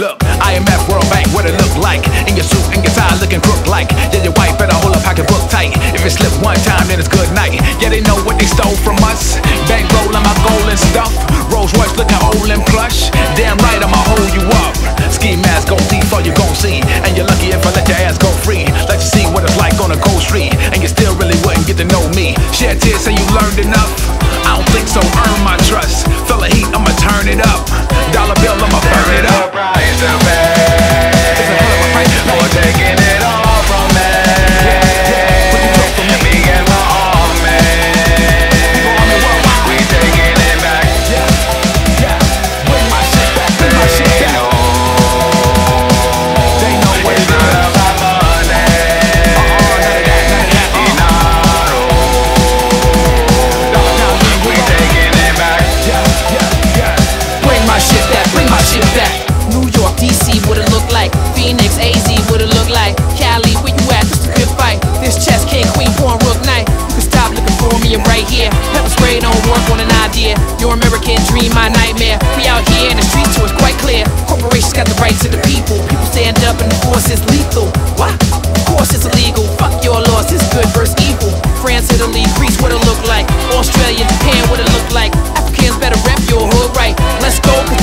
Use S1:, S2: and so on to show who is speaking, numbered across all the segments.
S1: IMF World Bank, what it look like? In your suit and your tie, looking crook like. Yeah, your wife better hold a pocketbook tight. If it slip one time, then it's good night. Yeah, they know what they stole from us. Bankroll on my gold and stuff. Rolls Royce looking old and plush. Damn right, I'ma hold you up. Ski mask, go thief, all you gon' see. And you're lucky if I let your ass go free. Let you see what it's like on a cold street. And you still really wouldn't get to know me. Shed tears, say you learned enough. I don't think so, earn my trust. Feel the heat, I'ma turn it up.
S2: Greece, what it look like? Australia, Japan, what it look like? Africans better rep your hood right. Let's go,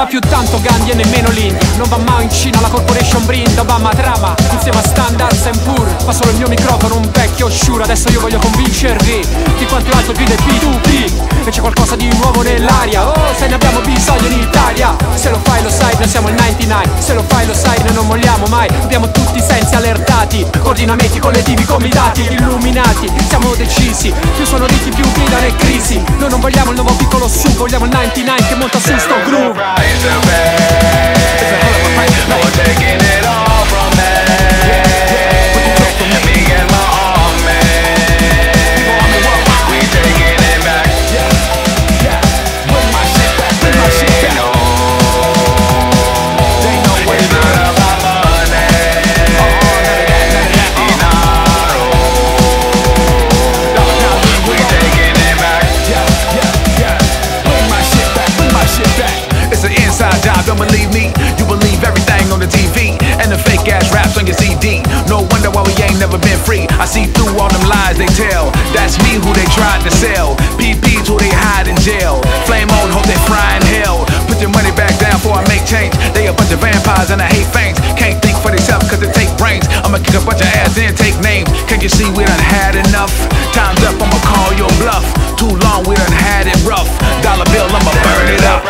S3: va più tanto Gandhi e nemmeno l'India Non va mai in Cina la corporation brinda Obama trama insieme a standard Sempur. Fa solo il mio microfono un vecchio sciuro Adesso io voglio convincervi Di quanto è alto grida il P2P E c'è qualcosa di nuovo nell'aria. Oh se ne abbiamo bisogno in Italia. Se lo fai lo sai noi siamo il 99 Se lo fai lo sai noi non molliamo mai. Abbiamo tutti i sensi allertati. Coordinamenti collettivi comitati Illuminati. Siamo decisi. Più sono ricchi più gridano e crisi. Noi non vogliamo il nuovo piccolo su Vogliamo il 99 che monta su sto groove
S1: on, hope they fry in hell. Put your money back down before I make change. They a bunch of vampires and I hate fangs. Can't think for themselves cause it take brains. I'ma kick a bunch of ass and take names. Can't you see we done had enough? Time's up, I'ma call your bluff. Too long, we done had it rough. Dollar bill, I'ma burn it up.